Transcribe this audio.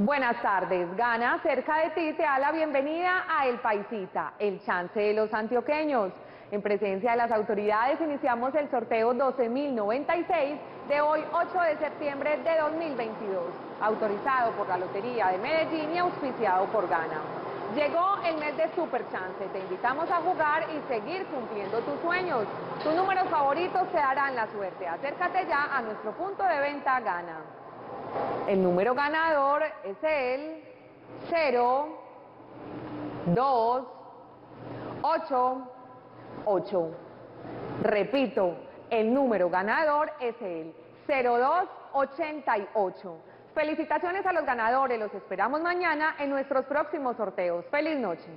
Buenas tardes. Gana cerca de ti te da la bienvenida a El Paisita, el chance de los antioqueños. En presencia de las autoridades iniciamos el sorteo 12.096 de hoy 8 de septiembre de 2022, autorizado por la Lotería de Medellín y auspiciado por Gana. Llegó el mes de Super Chance, te invitamos a jugar y seguir cumpliendo tus sueños. Tus números favoritos te darán la suerte. Acércate ya a nuestro punto de venta Gana. El número ganador es el 0, 2, 8, 8. Repito, el número ganador es el 0288. Felicitaciones a los ganadores, los esperamos mañana en nuestros próximos sorteos. ¡Feliz noche!